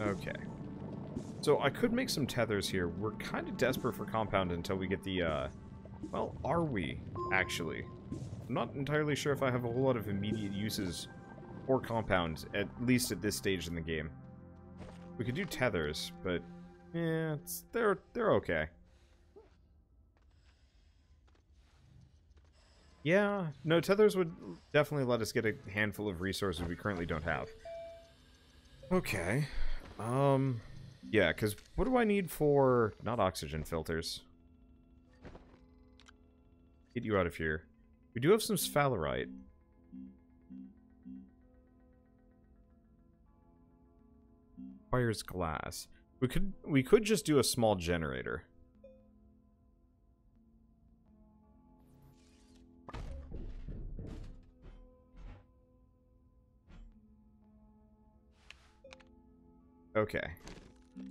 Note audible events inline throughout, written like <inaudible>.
Okay. So I could make some tethers here. We're kind of desperate for compound until we get the, uh... Well, are we, actually? I'm not entirely sure if I have a whole lot of immediate uses for compound, at least at this stage in the game. We could do tethers, but... Yeah, they're, they're okay. Yeah, no, tethers would definitely let us get a handful of resources we currently don't have. Okay. Um, yeah, because what do I need for... Not oxygen filters. Get you out of here. We do have some sphalerite. Requires glass. We could we could just do a small generator. Okay.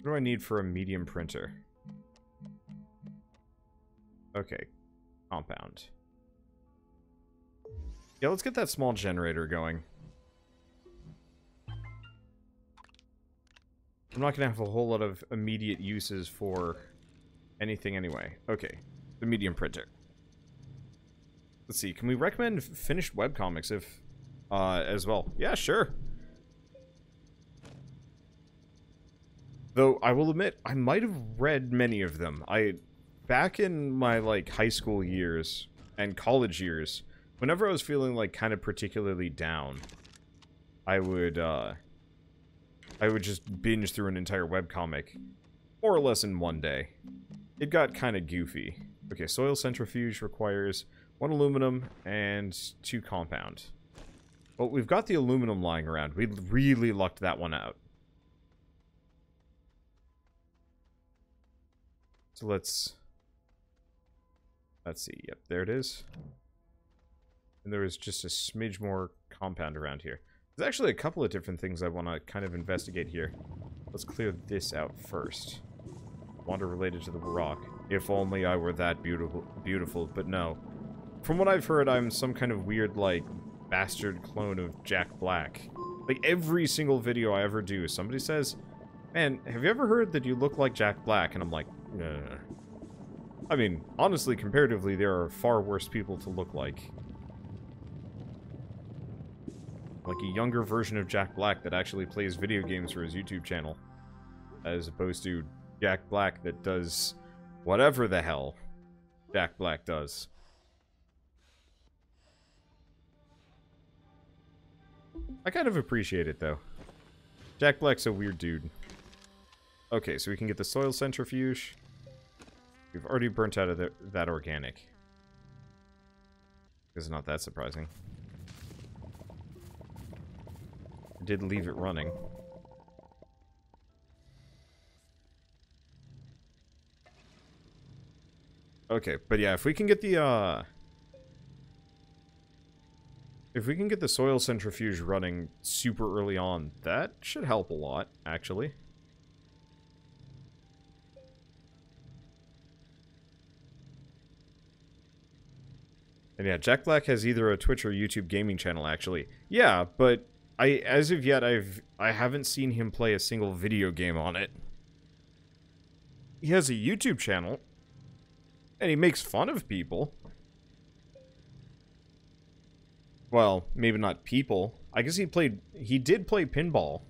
What do I need for a medium printer? Okay. Compound. Yeah, let's get that small generator going. I'm not going to have a whole lot of immediate uses for anything anyway. Okay, the medium printer. Let's see, can we recommend finished webcomics if, uh, as well? Yeah, sure. Though, I will admit, I might have read many of them. I, back in my, like, high school years and college years, whenever I was feeling, like, kind of particularly down, I would, uh, I would just binge through an entire webcomic, more or less in one day. It got kind of goofy. Okay, soil centrifuge requires one aluminum and two compound. Well, we've got the aluminum lying around. We really lucked that one out. So let's... Let's see. Yep, there it is. And there was just a smidge more compound around here. There's actually a couple of different things I want to kind of investigate here. Let's clear this out first. Wander related to the rock. If only I were that beautiful, beautiful, but no. From what I've heard, I'm some kind of weird, like, bastard clone of Jack Black. Like, every single video I ever do, somebody says, Man, have you ever heard that you look like Jack Black? And I'm like, I mean, honestly, comparatively, there are far worse people to look like. Like a younger version of Jack Black that actually plays video games for his YouTube channel. As opposed to Jack Black that does whatever the hell Jack Black does. I kind of appreciate it, though. Jack Black's a weird dude. Okay, so we can get the soil centrifuge. We've already burnt out of the, that organic. It's not that surprising. I did leave it running. Okay, but yeah, if we can get the, uh... If we can get the soil centrifuge running super early on, that should help a lot, actually. And yeah, Jack Black has either a Twitch or YouTube gaming channel, actually. Yeah, but I, as of yet, I've I haven't seen him play a single video game on it. He has a YouTube channel, and he makes fun of people. Well, maybe not people. I guess he played. He did play pinball,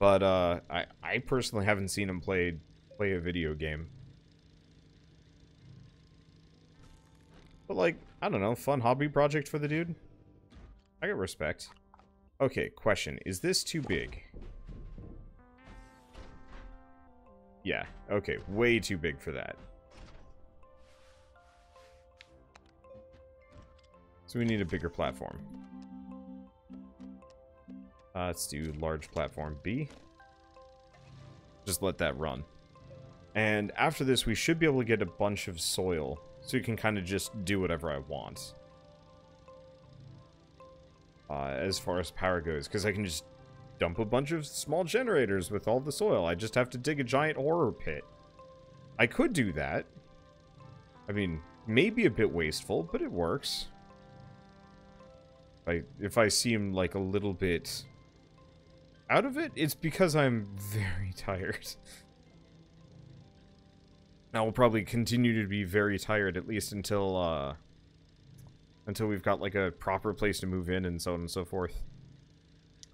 but uh, I I personally haven't seen him play play a video game. But like, I don't know, fun hobby project for the dude. I get respect. Okay, question. Is this too big? Yeah, okay, way too big for that. So we need a bigger platform. Uh, let's do large platform B. Just let that run. And after this, we should be able to get a bunch of soil so you can kind of just do whatever I want. Uh, as far as power goes, because I can just dump a bunch of small generators with all the soil. I just have to dig a giant horror pit. I could do that. I mean, maybe a bit wasteful, but it works. I, if I seem like a little bit out of it, it's because I'm <laughs> very tired. I will probably continue to be very tired at least until uh until we've got like a proper place to move in and so on and so forth.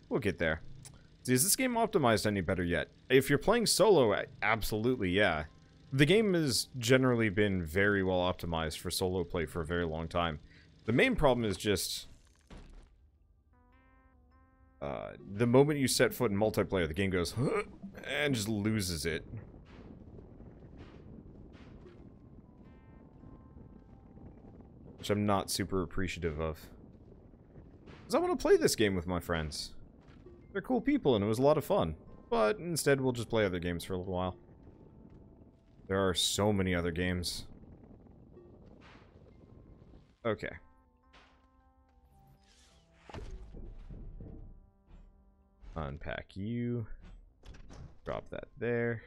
We'll get there. Is this game optimized any better yet? If you're playing solo, absolutely, yeah. The game has generally been very well optimized for solo play for a very long time. The main problem is just... Uh, the moment you set foot in multiplayer, the game goes, <gasps> and just loses it. Which I'm not super appreciative of. Because I want to play this game with my friends. They're cool people and it was a lot of fun. But instead we'll just play other games for a little while. There are so many other games. Okay. Unpack you. Drop that there.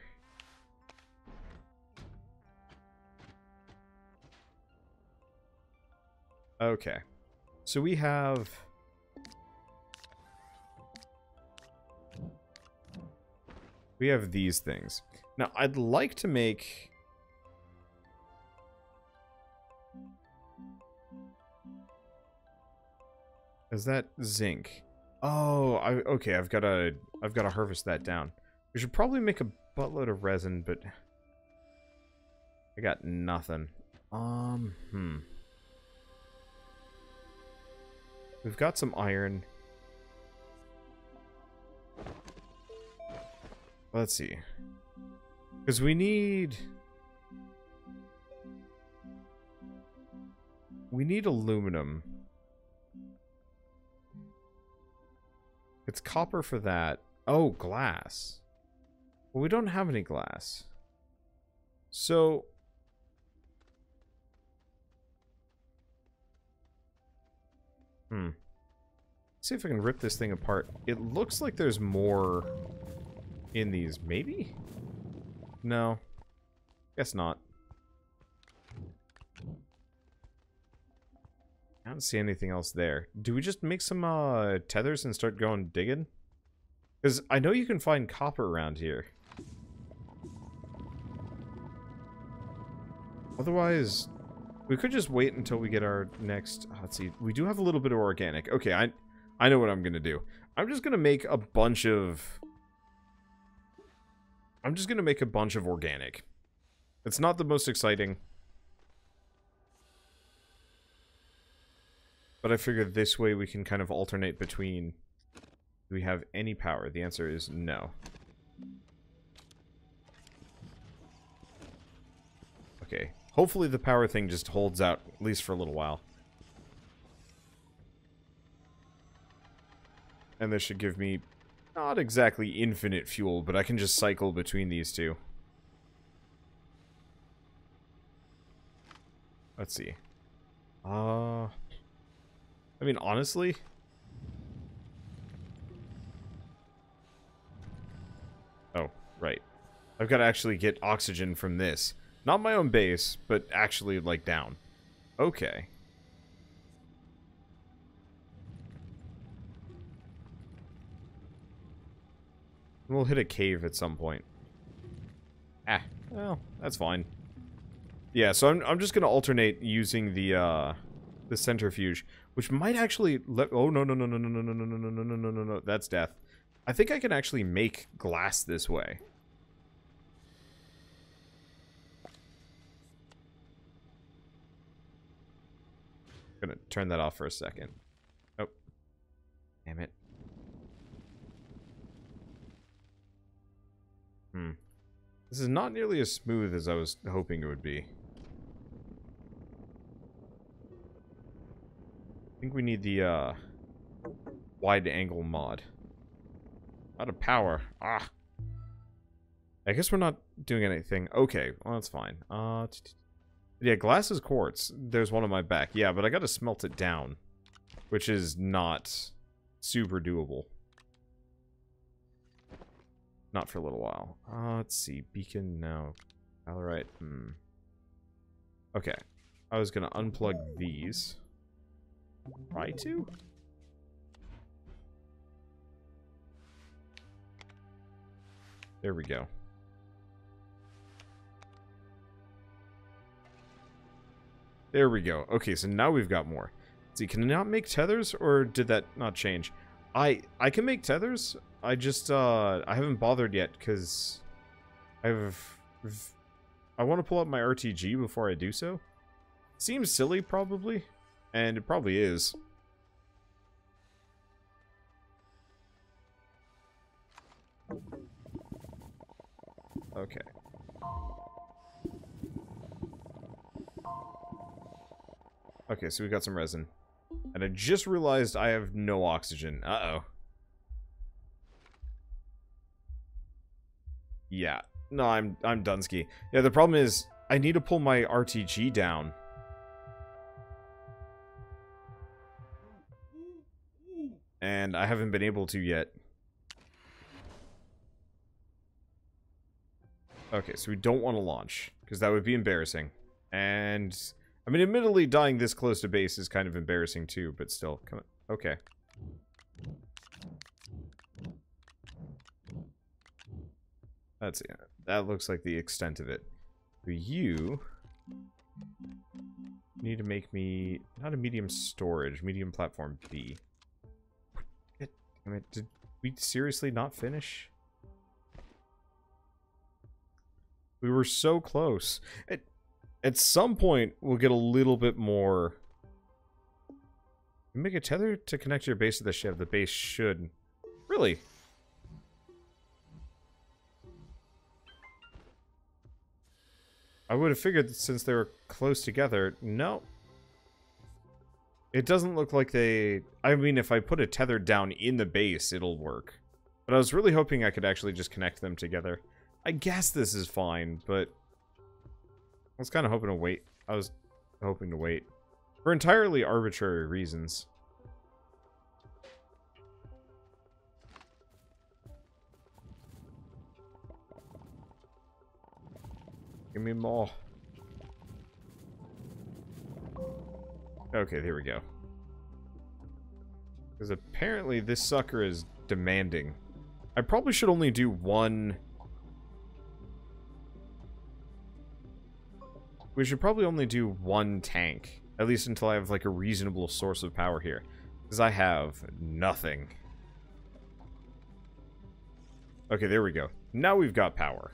Okay. So we have we have these things. Now, I'd like to make... Is that zinc? Oh, I, okay, I've got to I've got to harvest that down. We should probably make a buttload of resin, but I got nothing. Um, hmm. We've got some iron. Let's see. Because we need... We need aluminum. It's copper for that. Oh, glass. Well, we don't have any glass. So... Hmm. Let's see if I can rip this thing apart. It looks like there's more in these. Maybe? No. Guess not. I don't see anything else there. Do we just make some uh, tethers and start going digging? Because I know you can find copper around here. Otherwise, we could just wait until we get our next... Oh, let's see. We do have a little bit of organic. Okay, I, I know what I'm going to do. I'm just going to make a bunch of I'm just going to make a bunch of organic. It's not the most exciting. But I figure this way we can kind of alternate between... Do we have any power? The answer is no. Okay. Hopefully the power thing just holds out, at least for a little while. And this should give me not exactly infinite fuel, but I can just cycle between these two. Let's see. Uh... I mean, honestly... Oh, right. I've got to actually get oxygen from this. Not my own base, but actually, like, down. Okay. We'll hit a cave at some point. Ah, well, that's fine. Yeah, so I'm, I'm just to alternate using the, uh, the centrifuge, which might actually let... Oh, no, no, no, no, no, no, no, no, no, no, no, no, no, no, that's death. I think I can actually make glass this way. Gonna turn that off for a second. Oh. Damn it. Hmm. This is not nearly as smooth as I was hoping it would be. I think we need the, uh, wide angle mod. Out of power. Ah. I guess we're not doing anything. Okay, well, that's fine. Uh, yeah, glass is quartz. There's one on my back. Yeah, but I gotta smelt it down. Which is not super doable. Not for a little while. Uh, let's see. Beacon, no. Alright, hmm. Okay. I was gonna unplug these. Try to? There we go. There we go. Okay, so now we've got more. see, can I not make tethers, or did that not change? I I can make tethers. I just uh I haven't bothered yet because I've I want to pull up my RTG before I do so. Seems silly, probably, and it probably is. Okay. Okay, so we got some resin. And I just realized I have no oxygen. Uh-oh. Yeah. No, I'm I'm Dunsky. Yeah, the problem is I need to pull my RTG down. And I haven't been able to yet. Okay, so we don't want to launch, because that would be embarrassing. And, I mean, admittedly, dying this close to base is kind of embarrassing too, but still, come on. Okay. That's it. That looks like the extent of it. You need to make me, not a medium storage, medium platform B. Damn it, did we seriously not finish? We were so close. At, at some point, we'll get a little bit more... Make a tether to connect your base to the ship. The base should... Really? I would have figured since they were close together... No. It doesn't look like they... I mean, if I put a tether down in the base, it'll work. But I was really hoping I could actually just connect them together. I guess this is fine, but was kind of hoping to wait. I was hoping to wait for entirely arbitrary reasons. Give me more. Okay, here we go. Because apparently this sucker is demanding. I probably should only do one We should probably only do one tank. At least until I have, like, a reasonable source of power here. Because I have nothing. Okay, there we go. Now we've got power.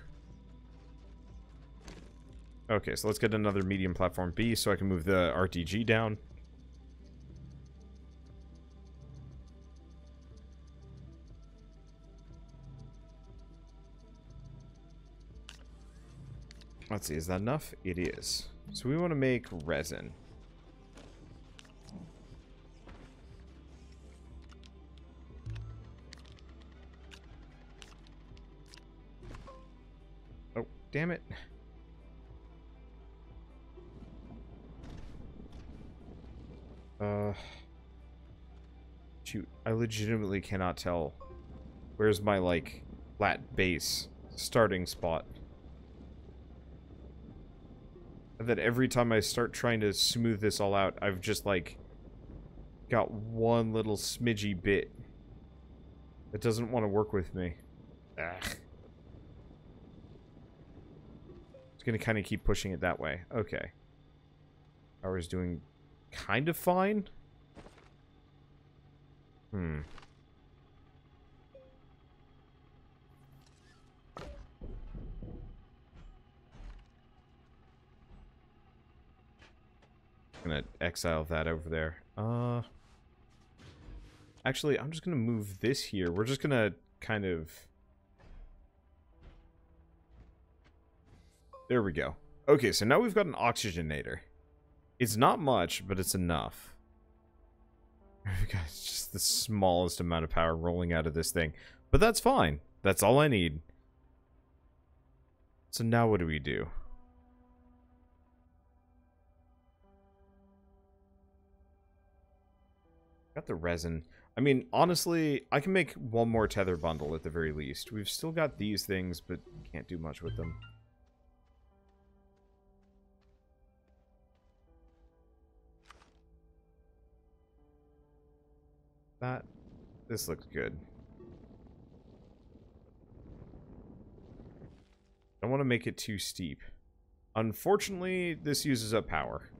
Okay, so let's get another medium platform B so I can move the RTG down. Let's see, is that enough? It is. So we want to make resin. Oh, damn it. Uh, shoot, I legitimately cannot tell. Where's my, like, flat base starting spot? That every time I start trying to smooth this all out, I've just, like, got one little smidgy bit that doesn't want to work with me. Ugh. It's gonna kind of keep pushing it that way. Okay. Power's doing kind of fine. Hmm. Gonna exile that over there. Uh, actually, I'm just gonna move this here. We're just gonna kind of... There we go. Okay, so now we've got an oxygenator. It's not much, but it's enough. <laughs> We've got just the smallest amount of power rolling out of this thing. But that's fine. That's all I need. So now what do we do? Got the resin. I mean, honestly, I can make one more tether bundle at the very least. We've still got these things, but can't do much with them. That, this looks good. don't want to make it too steep. Unfortunately, this uses up power.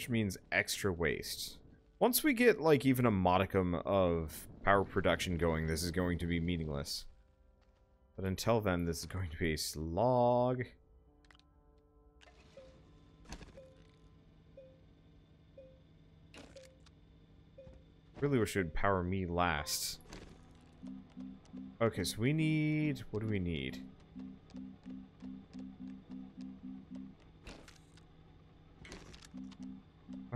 Which means extra waste. Once we get, like, even a modicum of power production going, this is going to be meaningless. But until then, this is going to be a slog. Really wish it would power me last. Okay, so we need... What do we need?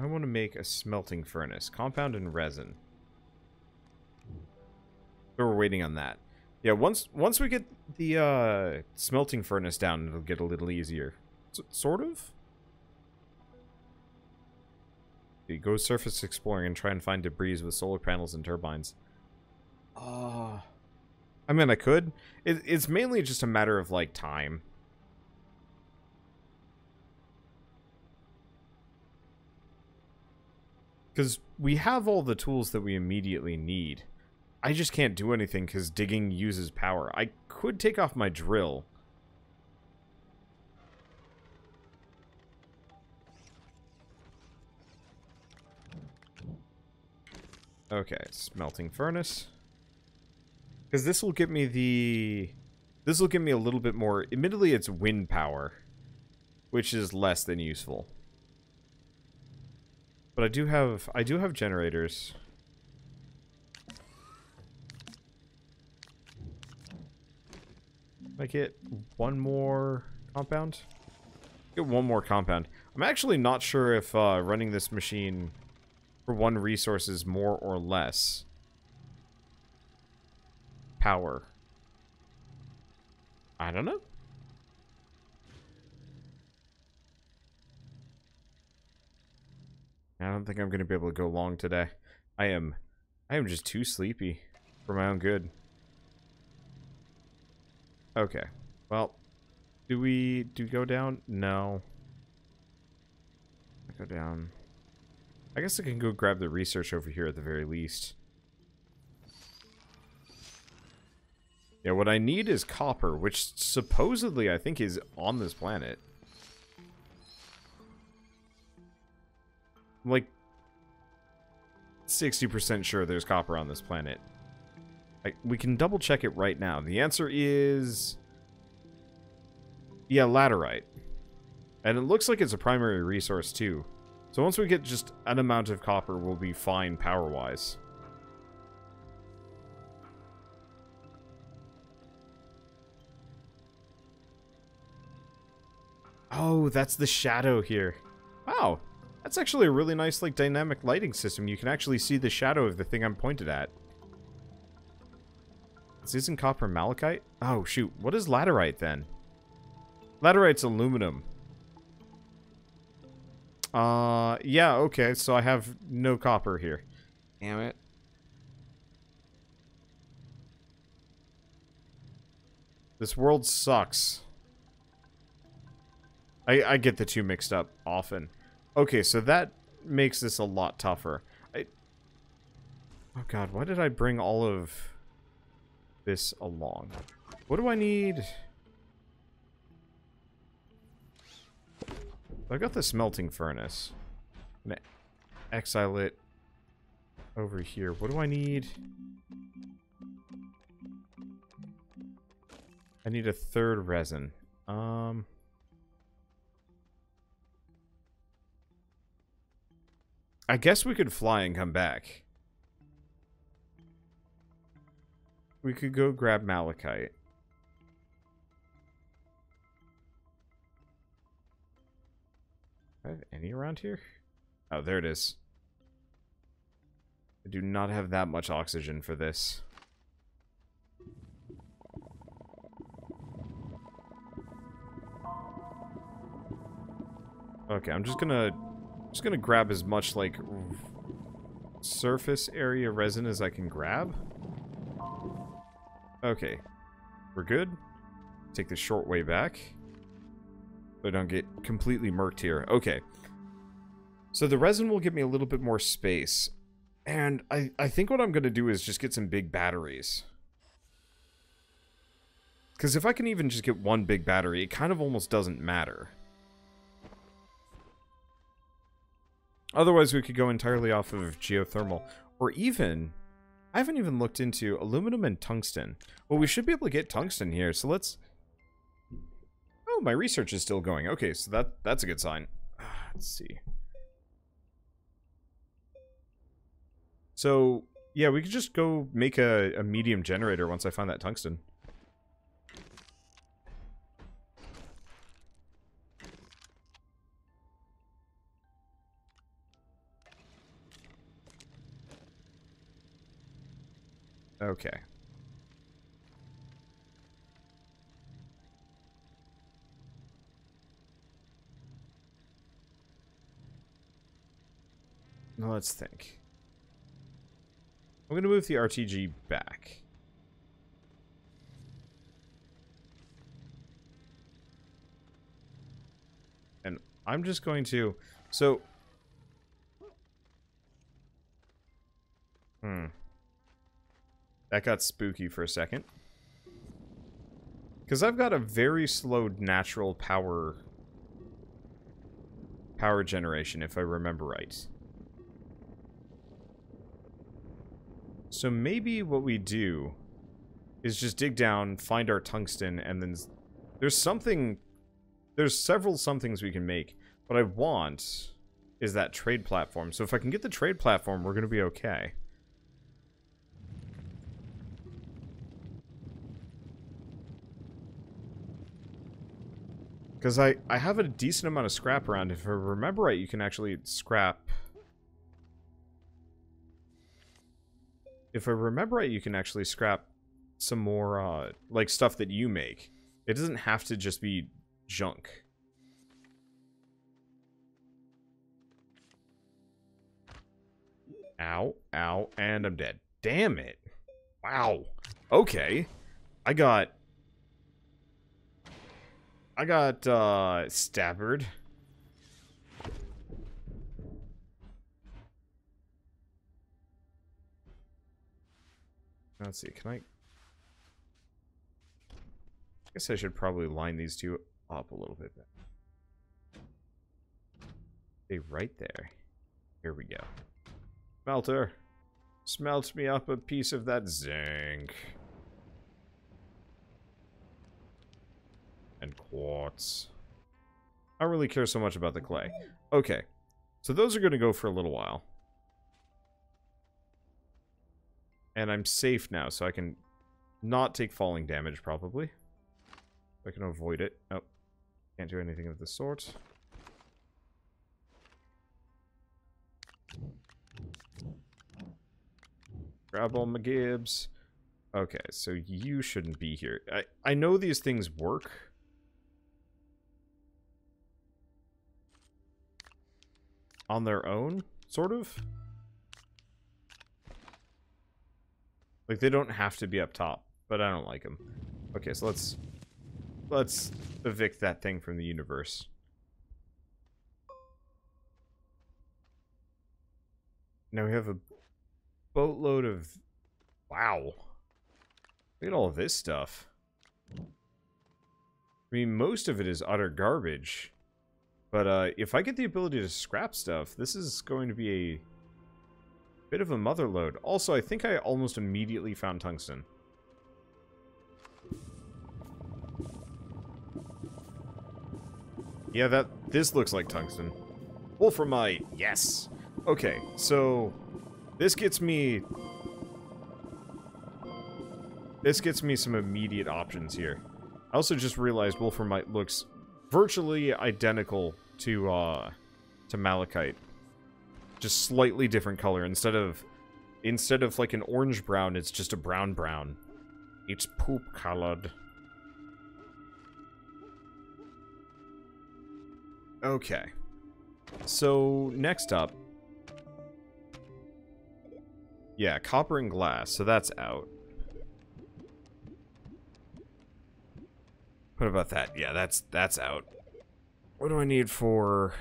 I want to make a smelting furnace. Compound and resin. So we're waiting on that. Yeah, once once we get the uh, smelting furnace down, it'll get a little easier. S sort of? You go surface exploring and try and find debris with solar panels and turbines. Uh, I mean, I could. It, it's mainly just a matter of, like, time. Because we have all the tools that we immediately need. I just can't do anything because digging uses power. I could take off my drill. Okay, smelting furnace. Because this will give me the... This will give me a little bit more... Admittedly, it's wind power. Which is less than useful. But I do have... I do have generators. I get one more compound? Get one more compound. I'm actually not sure if uh, running this machine for one resource is more or less power. I don't know. I don't think I'm going to be able to go long today. I am I am just too sleepy for my own good. Okay. Well, do we do we go down? No. I go down. I guess I can go grab the research over here at the very least. Yeah, what I need is copper, which supposedly I think is on this planet. I'm like 60% sure there's copper on this planet. We can double check it right now. The answer is... Yeah, laterite. And it looks like it's a primary resource too. So once we get just an amount of copper, we'll be fine power-wise. Oh, that's the shadow here. Wow, that's actually a really nice like dynamic lighting system. You can actually see the shadow of the thing I'm pointed at. This isn't copper malachite? Oh, shoot. What is laterite, then? Laterite's aluminum. Uh, yeah, okay. So I have no copper here. Damn it. This world sucks. I, I get the two mixed up often. Okay, so that makes this a lot tougher. I... Oh god, why did I bring all of this along. What do I need? I got the smelting furnace. Gonna exile it over here. What do I need? I need a third resin. Um... I guess we could fly and come back. We could go grab malachite. I have any around here? Oh, there it is. I do not have that much oxygen for this. Okay, I'm just gonna just gonna grab as much like surface area resin as I can grab. Okay. We're good. Take the short way back. So I don't get completely murked here. Okay. So the resin will give me a little bit more space. And I, I think what I'm going to do is just get some big batteries. Because if I can even just get one big battery, it kind of almost doesn't matter. Otherwise, we could go entirely off of geothermal. Or even, I haven't even looked into aluminum and tungsten. Well, we should be able to get tungsten here, so let's... Oh, my research is still going. Okay, so that that's a good sign. Ah, let's see. So, yeah, we could just go make a, a medium generator once I find that tungsten. Okay. Now let's think. I'm going to move the RTG back. And I'm just going to... So... Hmm. That got spooky for a second. Because I've got a very slow natural power... Power generation, if I remember right. So maybe what we do is just dig down, find our tungsten, and then there's something, there's several somethings we can make. What I want is that trade platform. So if I can get the trade platform, we're going to be okay. Because I, I have a decent amount of scrap around. If I remember right, you can actually scrap... If I remember right, you can actually scrap some more, uh, like, stuff that you make. It doesn't have to just be junk. Ow, ow, and I'm dead. Damn it. Wow. Okay. I got I got, uh, stabbered. Let's see, can I... I guess I should probably line these two up a little bit. Stay right there. Here we go. Smelter. Smelt me up a piece of that zinc. And quartz. I don't really care so much about the clay. Okay, so those are going to go for a little while. And I'm safe now, so I can not take falling damage, probably. I can avoid it. Oh, can't do anything of the sort. Grab all my gibs. Okay, so you shouldn't be here. I, I know these things work. On their own, sort of. Like, they don't have to be up top, but I don't like them. Okay, so let's... Let's evict that thing from the universe. Now we have a boatload of... Wow. Look at all this stuff. I mean, most of it is utter garbage. But uh, if I get the ability to scrap stuff, this is going to be a bit of a mother load. Also, I think I almost immediately found tungsten. Yeah, that this looks like tungsten. Wolframite, yes. Okay, so this gets me this gets me some immediate options here. I also just realized Wolframite looks virtually identical to uh to malachite. Just slightly different color instead of instead of like an orange brown, it's just a brown brown. It's poop colored. Okay. So next up Yeah, copper and glass, so that's out. What about that? Yeah, that's that's out. What do I need for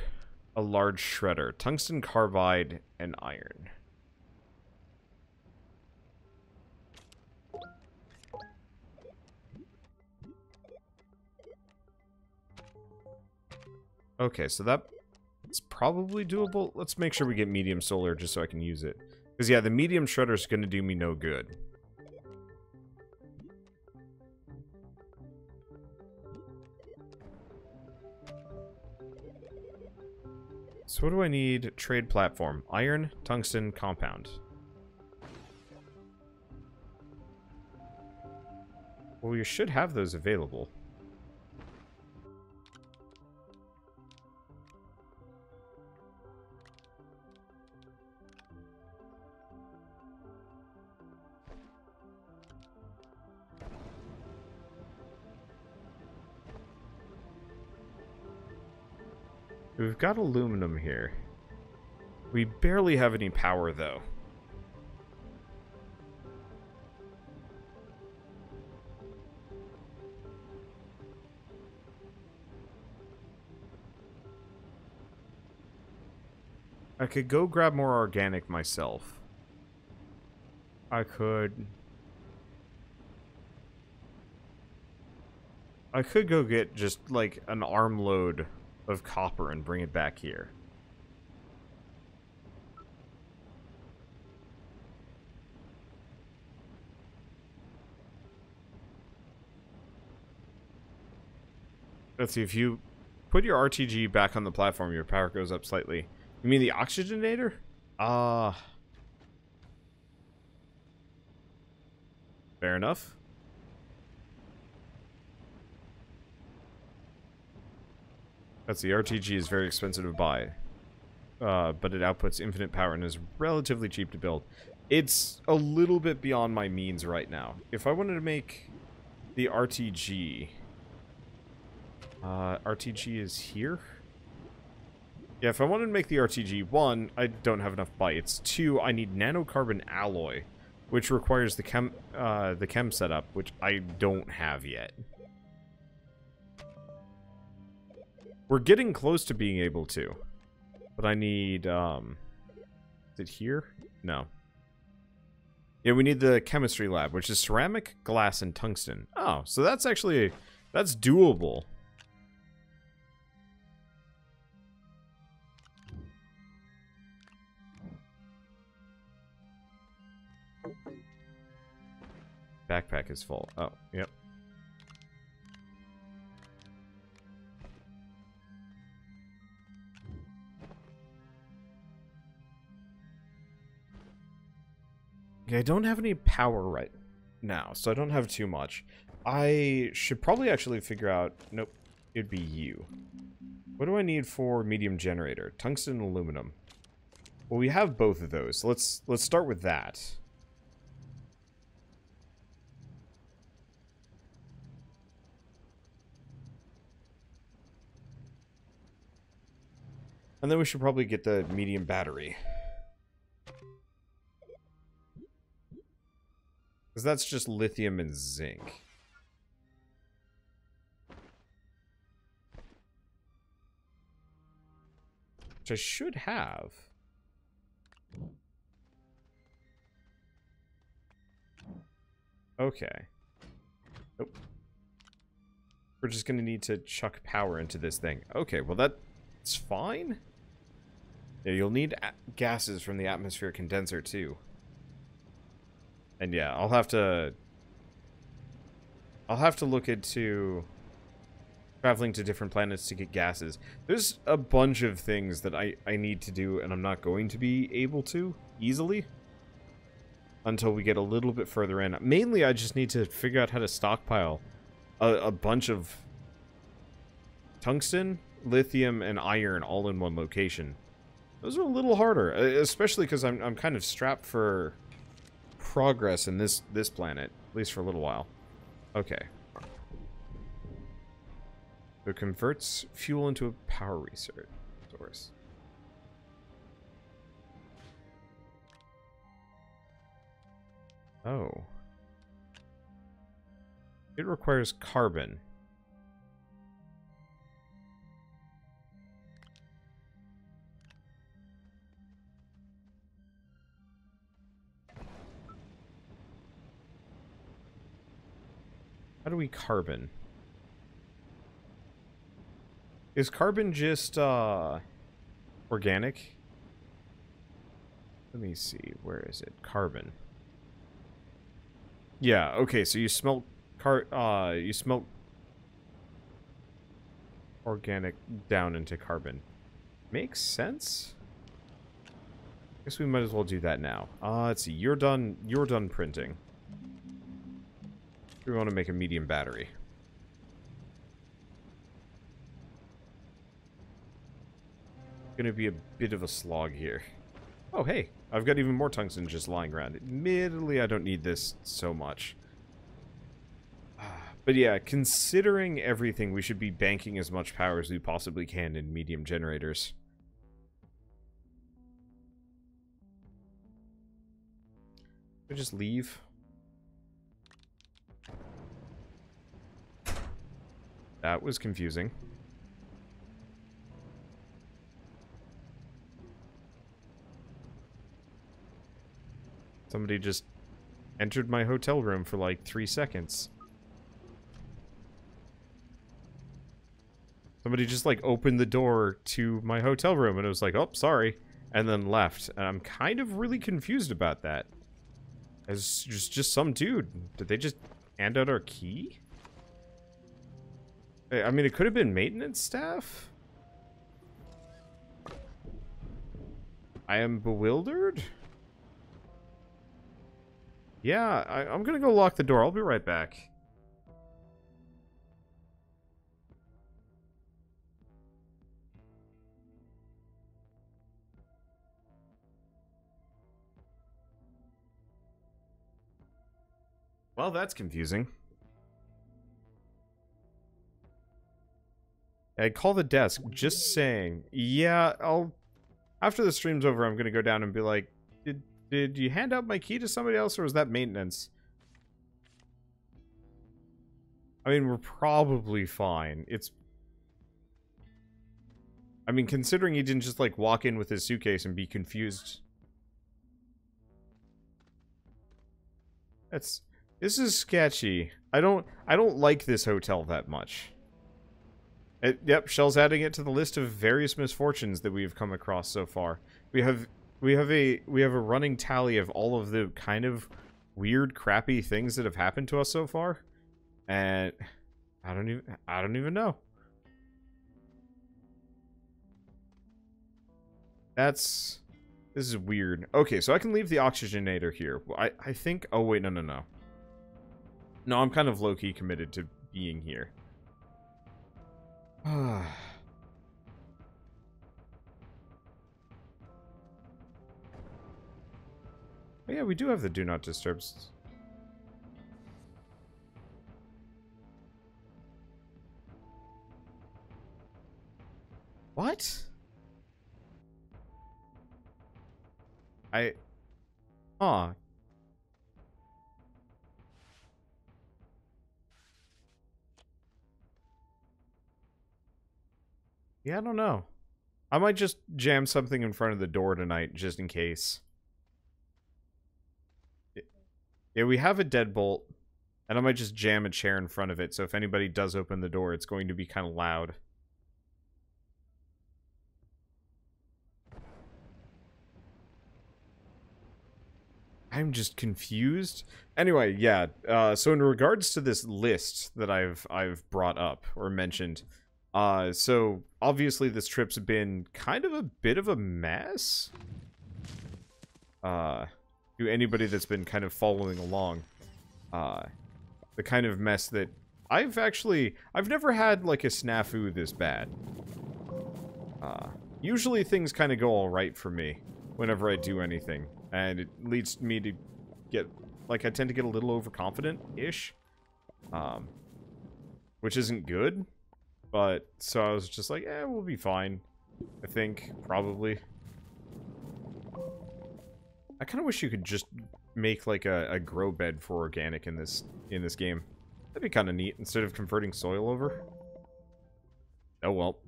a large shredder? Tungsten carbide and iron. Okay, so that's probably doable. Let's make sure we get medium solar just so I can use it. Because, yeah, the medium shredder is going to do me no good. So what do I need? Trade platform. Iron, tungsten, compound. Well, you should have those available. We've got aluminum here. We barely have any power, though. I could go grab more organic myself. I could... I could go get just, like, an armload of copper and bring it back here. Let's see, if you put your RTG back on the platform, your power goes up slightly. You mean the oxygenator? Ah. Uh, fair enough. That's the RTG is very expensive to buy. Uh, but it outputs infinite power and is relatively cheap to build. It's a little bit beyond my means right now. If I wanted to make the RTG... Uh, RTG is here? Yeah, if I wanted to make the RTG, one, I don't have enough bytes. Two, I need nanocarbon alloy, which requires the chem, uh, the chem setup, which I don't have yet. We're getting close to being able to. But I need, um... Is it here? No. Yeah, we need the chemistry lab, which is ceramic, glass, and tungsten. Oh, so that's actually... That's doable. Backpack is full. Oh, yep. Okay, I don't have any power right now, so I don't have too much. I should probably actually figure out... Nope, it'd be you. What do I need for medium generator? Tungsten aluminum. Well, we have both of those. Let's let's start with that. And then we should probably get the medium battery. Because that's just lithium and zinc. Which I should have. Okay. Nope. We're just going to need to chuck power into this thing. Okay, well that's fine. Yeah, you'll need gases from the atmosphere condenser too. And yeah, I'll have to... I'll have to look into traveling to different planets to get gases. There's a bunch of things that I, I need to do, and I'm not going to be able to easily until we get a little bit further in. Mainly, I just need to figure out how to stockpile a, a bunch of tungsten, lithium, and iron all in one location. Those are a little harder, especially because I'm, I'm kind of strapped for progress in this this planet, at least for a little while. Okay. It converts fuel into a power research source. Oh. It requires carbon. How do we carbon? Is carbon just, uh, organic? Let me see. Where is it? Carbon. Yeah, okay, so you smelt car uh you smelt organic down into carbon. Makes sense? I guess we might as well do that now. Uh let's see, you're done you're done printing. We want to make a medium battery. Gonna be a bit of a slog here. Oh, hey, I've got even more tungsten just lying around. Admittedly, I don't need this so much. <sighs> But yeah, considering everything, we should be banking as much power as we possibly can in medium generators. We just leave. That was confusing. Somebody just entered my hotel room for like three seconds. Somebody just like opened the door to my hotel room and it was like, oh, sorry, and then left. And I'm kind of really confused about that. As just, just some dude. Did they just hand out our key? I mean, it could have been maintenance staff? I am bewildered? Yeah, I, I'm gonna go lock the door. I'll be right back. Well, that's confusing. I call the desk, just saying. Yeah, I'll... After the stream's over, I'm gonna go down and be like, did did you hand out my key to somebody else, or was that maintenance? I mean, we're probably fine. It's... I mean, considering he didn't just, like, walk in with his suitcase and be confused. That's... This is sketchy. I don't... I don't like this hotel that much. It, yep, Chelle's adding it to the list of various misfortunes that we've come across so far. We have we have a we have a running tally of all of the kind of weird, crappy things that have happened to us so far, and I don't even I don't even know. That's this is weird. Okay, so I can leave the oxygenator here. I I think. Oh wait, no, no, no. No, I'm kind of low key committed to being here. <sighs> Oh, yeah, we do have the do not disturb. What? I... Aw. Yeah, I don't know. I might just jam something in front of the door tonight, just in case. Yeah, we have a deadbolt, and I might just jam a chair in front of it, so if anybody does open the door, it's going to be kind of loud. I'm just confused. Anyway, yeah. Uh, so in regards to this list that I've I've brought up or mentioned, uh, so obviously this trip's been kind of a bit of a mess. Uh, to anybody that's been kind of following along. Uh, the kind of mess that I've actually... I've never had, like, a snafu this bad. Uh, usually things kind of go alright for me whenever I do anything. And it leads me to get... Like, I tend to get a little overconfident-ish. Um, which isn't good. But, so I was just like, eh, we'll be fine. I think, probably. I kind of wish you could just make like a, a grow bed for organic in this in this game. That'd be kind of neat instead of converting soil over. Oh well.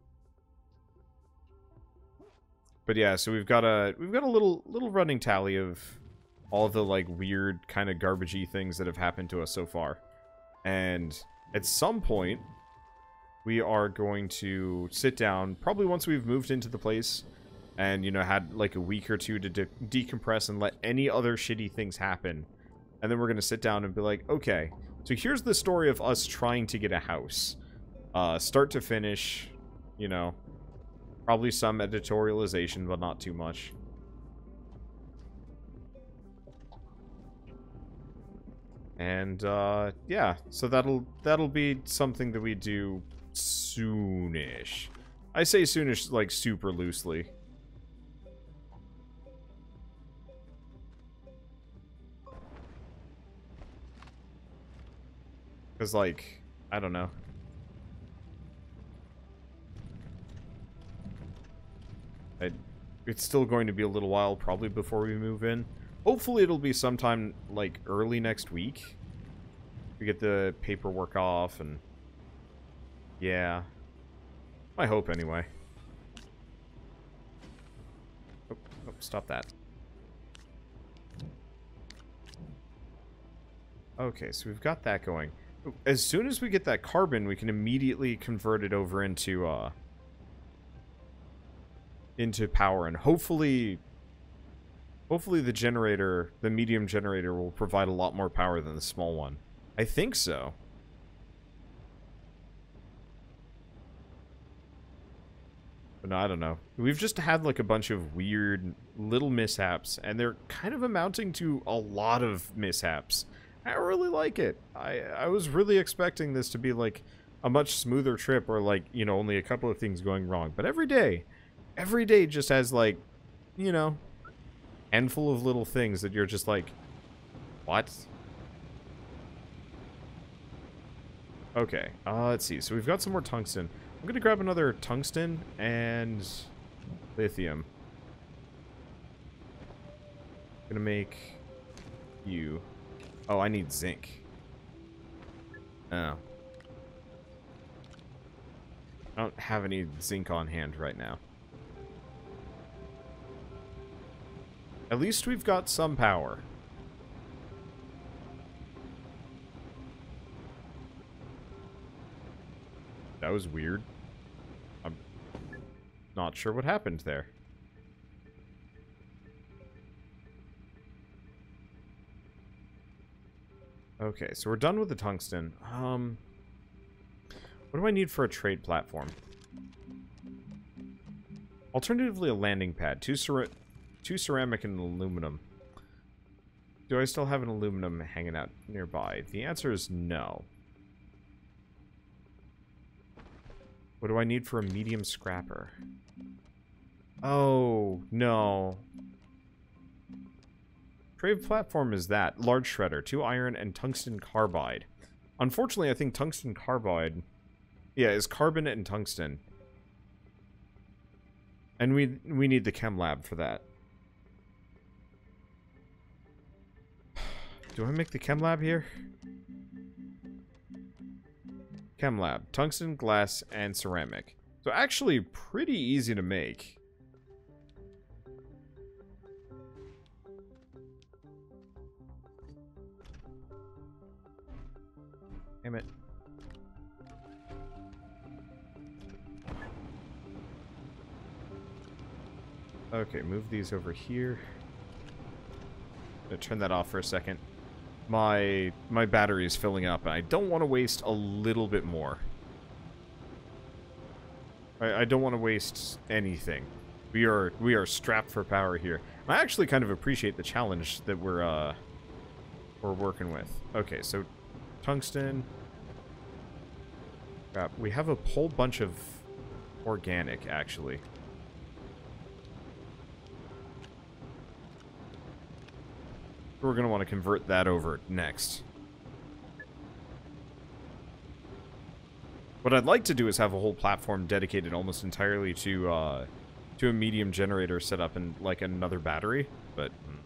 But yeah, so we've got a we've got a little little running tally of all the like weird kind of garbagey things that have happened to us so far. And at some point we are going to sit down, probably once we've moved into the place, and, you know, had like a week or two to de decompress and let any other shitty things happen. And then we're going to sit down and be like, okay, so here's the story of us trying to get a house. Uh, start to finish, you know, probably some editorialization, but not too much. And uh, yeah, so that'll that'll be something that we do soonish. I say soonish like super loosely. Cause like, I don't know. I, it's still going to be a little while probably before we move in. Hopefully it'll be sometime, like, early next week. We get the paperwork off and... Yeah. My hope, anyway. Oh, oh, stop that. Okay, so we've got that going. As soon as we get that carbon, we can immediately convert it over into, uh... Into power, and hopefully Hopefully the generator, the medium generator, will provide a lot more power than the small one. I think so. But no, I don't know. We've just had like a bunch of weird little mishaps, and they're kind of amounting to a lot of mishaps. I really like it. I, I was really expecting this to be like a much smoother trip or like, you know, only a couple of things going wrong. But every day, every day just has like, you know, handful of little things that you're just like, what? Okay, uh, let's see. So we've got some more tungsten. I'm gonna grab another tungsten and lithium. Gonna make you. Oh, I need zinc. Oh. I don't have any zinc on hand right now. At least we've got some power. That was weird. Not sure what happened there. Okay, so we're done with the tungsten. Um, what do I need for a trade platform? Alternatively, a landing pad. Two, cer Two ceramic and aluminum. Do I still have an aluminum hanging out nearby? The answer is no. What do I need for a medium scrapper? Oh, no. Trade platform is that. Large shredder, two iron, and tungsten carbide. Unfortunately, I think tungsten carbide... Yeah, is carbon and tungsten. And we we need the chem lab for that. <sighs> Do I make the chem lab here? Chem lab. Tungsten, glass, and ceramic. So actually pretty easy to make. Damn it. Okay, move these over here. turn that off for a second my my battery is filling up, and I don't want to waste a little bit more. I, I don't want to waste anything. We are we are strapped for power here. I actually kind of appreciate the challenge that we're uh we're working with. Okay, so tungsten. Crap, we have a whole bunch of organic actually. We're going to want to convert that over next. What I'd like to do is have a whole platform dedicated almost entirely to uh, to a medium generator set up in like another battery, but mm,